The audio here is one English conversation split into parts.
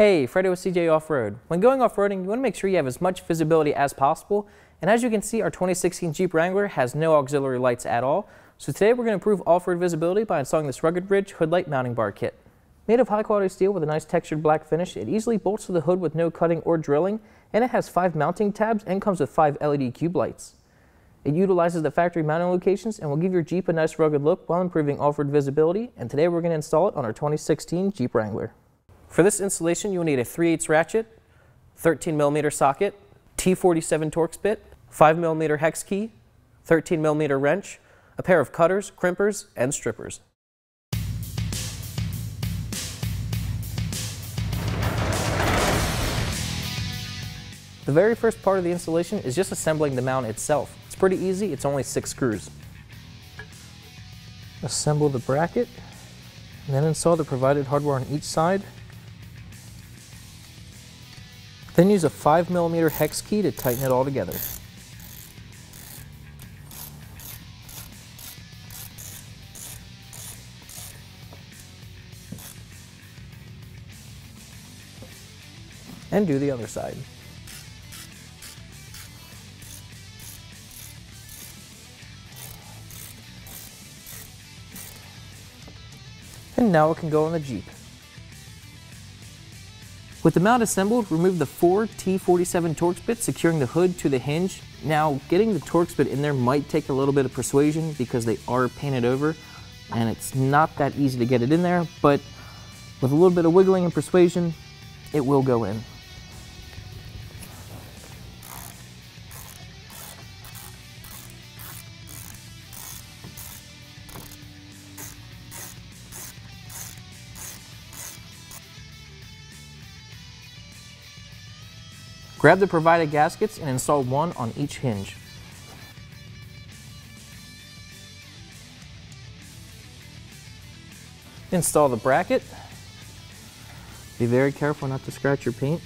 Hey, Freddy with CJ Off-Road. When going off-roading, you want to make sure you have as much visibility as possible. And as you can see, our 2016 Jeep Wrangler has no auxiliary lights at all. So today we're going to improve off-road visibility by installing this Rugged Ridge Hood Light Mounting Bar Kit. Made of high-quality steel with a nice textured black finish, it easily bolts to the hood with no cutting or drilling, and it has five mounting tabs and comes with five LED cube lights. It utilizes the factory mounting locations and will give your Jeep a nice rugged look while improving off-road visibility, and today we're going to install it on our 2016 Jeep Wrangler. For this installation, you'll need a 3 8 ratchet, 13 millimeter socket, T47 Torx bit, 5 millimeter hex key, 13 millimeter wrench, a pair of cutters, crimpers, and strippers. The very first part of the installation is just assembling the mount itself. It's pretty easy, it's only six screws. Assemble the bracket, and then install the provided hardware on each side then use a 5mm hex key to tighten it all together. And do the other side. And now it can go on the Jeep. With the mount assembled, remove the four T47 Torx bits securing the hood to the hinge. Now, getting the Torx bit in there might take a little bit of persuasion because they are painted over and it's not that easy to get it in there, but with a little bit of wiggling and persuasion, it will go in. Grab the provided gaskets and install one on each hinge. Install the bracket. Be very careful not to scratch your paint.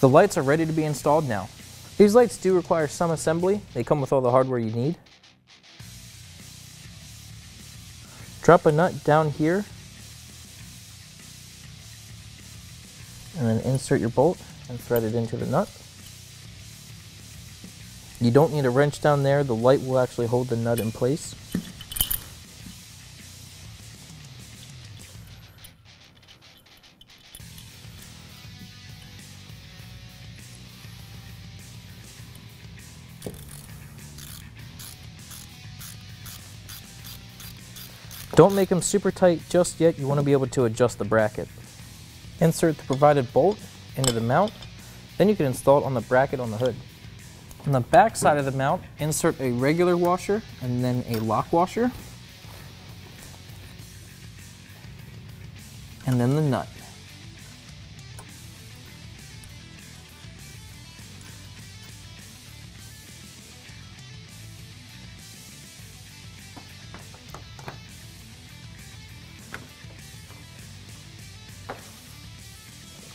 The lights are ready to be installed now. These lights do require some assembly. They come with all the hardware you need. Drop a nut down here and then insert your bolt and thread it into the nut. You don't need a wrench down there. The light will actually hold the nut in place. Don't make them super tight just yet, you want to be able to adjust the bracket. Insert the provided bolt into the mount, then you can install it on the bracket on the hood. On the back side of the mount, insert a regular washer and then a lock washer. And then the nut.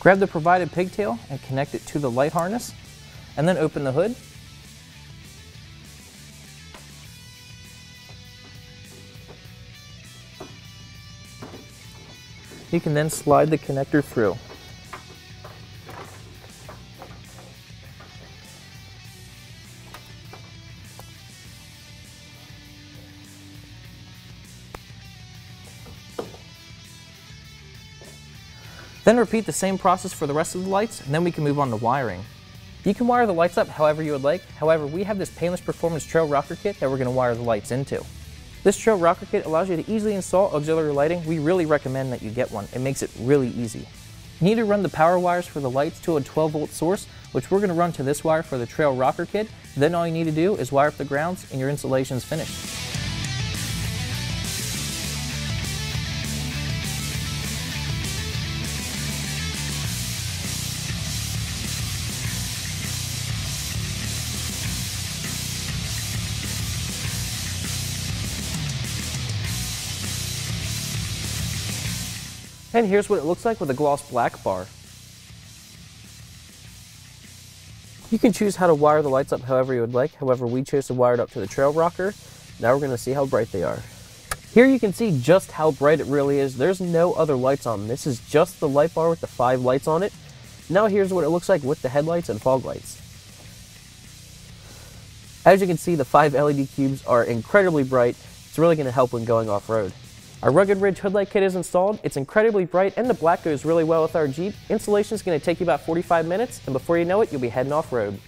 Grab the provided pigtail and connect it to the light harness, and then open the hood. You can then slide the connector through. Then repeat the same process for the rest of the lights, and then we can move on to wiring. You can wire the lights up however you would like, however we have this Painless Performance Trail Rocker Kit that we're going to wire the lights into. This Trail Rocker Kit allows you to easily install auxiliary lighting. We really recommend that you get one. It makes it really easy. You need to run the power wires for the lights to a 12 volt source, which we're going to run to this wire for the Trail Rocker Kit. Then all you need to do is wire up the grounds and your installation is finished. And here's what it looks like with a gloss black bar. You can choose how to wire the lights up however you would like, however we chose to wire it up to the trail rocker. Now we're going to see how bright they are. Here you can see just how bright it really is. There's no other lights on. This is just the light bar with the five lights on it. Now here's what it looks like with the headlights and fog lights. As you can see, the five LED cubes are incredibly bright. It's really going to help when going off-road. Our Rugged Ridge Hoodlight Kit is installed. It's incredibly bright and the black goes really well with our Jeep. Installation is going to take you about 45 minutes and before you know it, you'll be heading off-road.